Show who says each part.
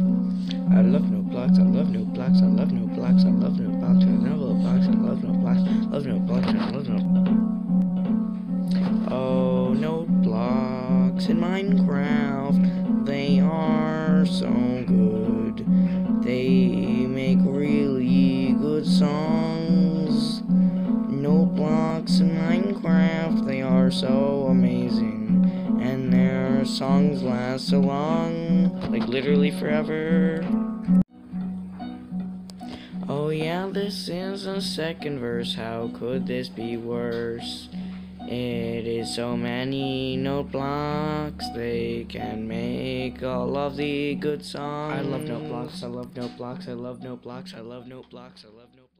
Speaker 1: I love note blocks, I love note blocks, I love note blocks, I love note blocks, I love note blocks, I love note blocks, I love note blocks, I love no Oh, note blocks in Minecraft, they are so good. They make really good songs. Note blocks in Minecraft, they are so amazing. Songs last so long, like literally forever. Oh yeah, this is the second verse, how could this be worse? It is so many note blocks, they can make all of the good songs. I love note blocks, I love note blocks, I love note blocks, I love note blocks, I love note